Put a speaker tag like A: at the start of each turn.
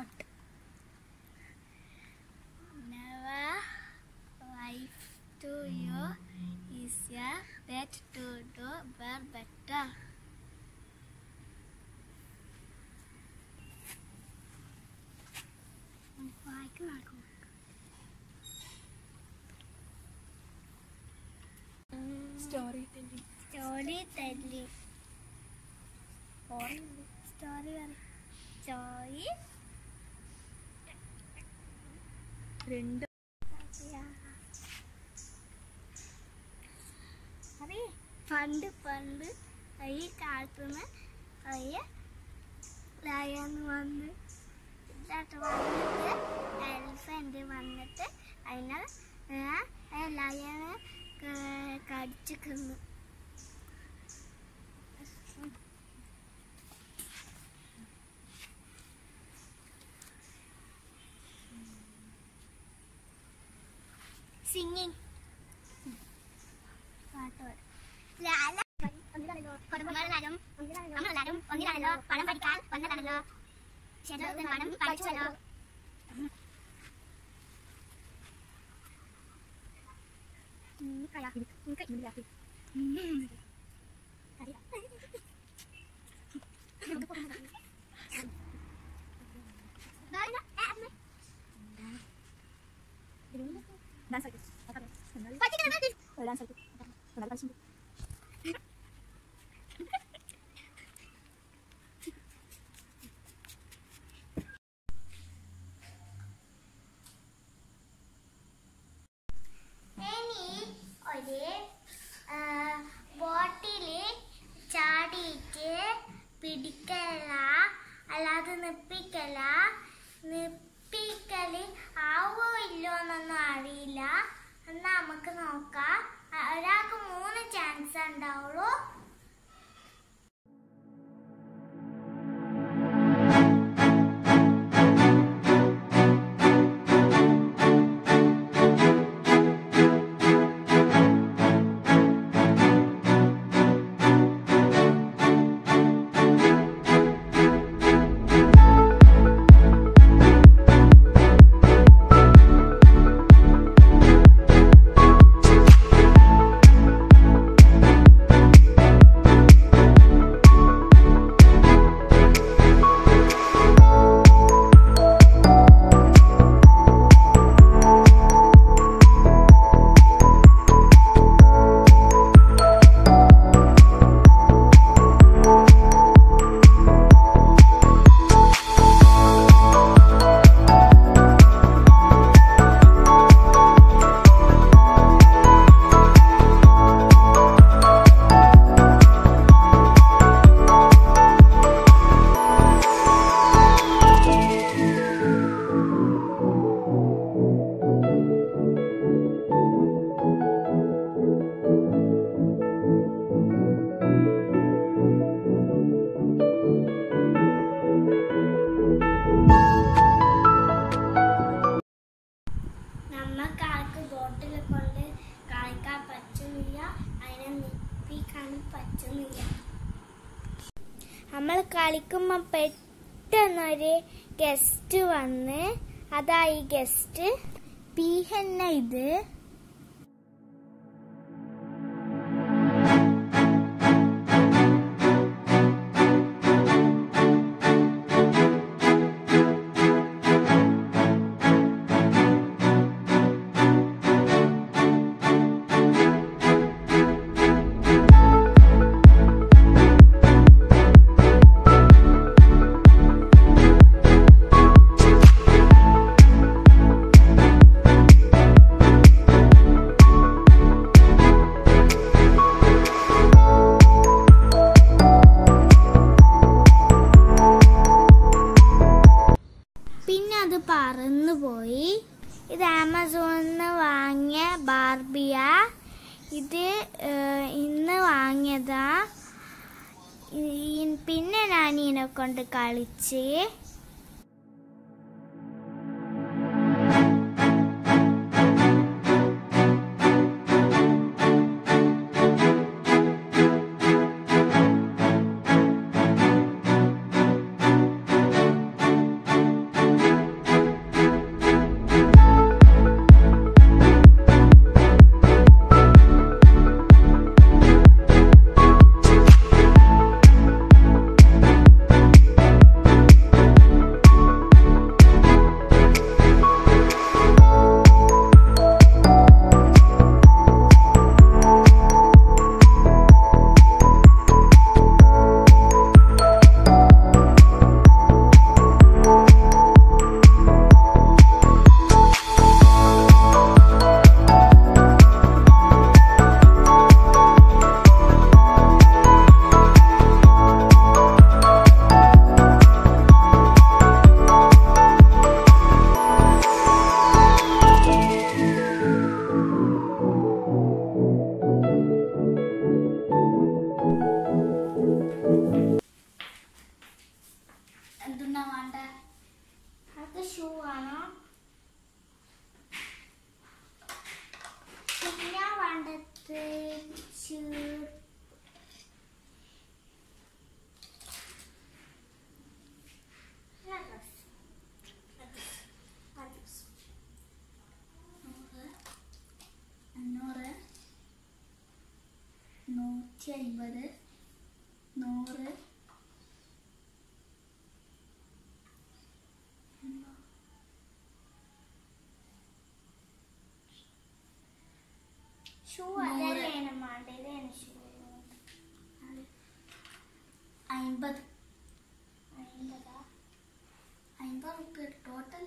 A: thought. Never wife to you is a bet to do well better. വായിക്കുന്നതാക്കും
B: story telling
A: story ടെല്ലി story story
B: രണ്ട്.
A: അതെ പണ്ട് പണ്ട് ഈ കാലത്തുനിന്ന് അയ്യ ലയന്ന് വന്ന് വന്നിട്ട് എലിഫന്റ് വന്നിട്ട് അതിനെ ലയന് കടിച്ചു തിന്നു. nhìn. Là là còn còn là đúng. Đúng là đúng còn là
B: lo còn là cá. Còn
A: là lo sẽ đỡ cần còn phải chơi lo cái gì? Cái gì നമുക്ക് നോക്കാം. ഒരാൾക്ക് മൂന്ന് ചാൻസ് ഉണ്ടാവുള്ളൂ. നമ്മൾ കളിക്കുമ്പോൾ പെട്ടെന്നൊരു ഗസ്റ്റ് വന്ന് അതാ ഈ ഗസ്റ്റ് പീഹന്ന ഇത്. പോയി ഇത് ആമസോണിൽ നിന്ന് വാങ്ങിയ ബാർബിയാ. ഇത് ഇന്ന് വാങ്ങിയതാ. പിന്നെ ഞാൻ ഇതിനെ കൊണ്ട് കളിച്ച്.
C: നൂറ്റി അൻപത്. നൂറ്
A: അമ്പത് അമ്പത്
C: അമ്പത് ടോട്ടൽ